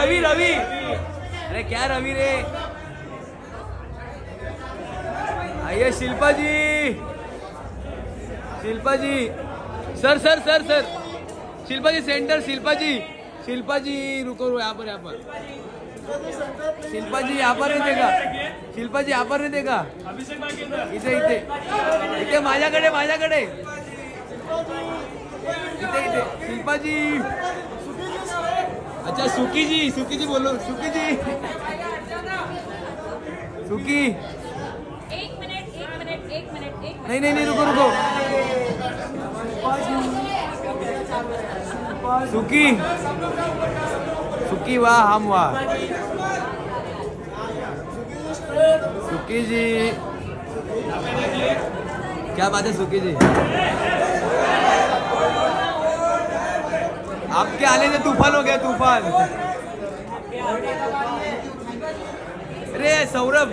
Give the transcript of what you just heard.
रवि रवि। अरे क्या रवि रे? आइए Shilpa ji. Shilpa ji. Sir sir sir sir. Shilpa ji centre Shilpa ji. Shilpa ji रुको रुको यहाँ पर यहाँ पर। शिल्पा जी यहाँ पर येते का शिल्पा जी यहाँ पर येते का इथे इथे इथे माझ्याकडे माझ्याकडे इथे इथे। शिल्पा जी। अच्छा सुकी जी सुकी जी बोलो। सुकी जी। सुकी। एक मिनट एक मिनट एक मिनट एक नहीं नहीं नहीं रुको रुको। सुकी। सुकी वाह हम वाह। सुकी जी। क्या बात है सुकी जी? आपके आने से तूफ़ान हो गया तूफ़ान? अरे सौरभ।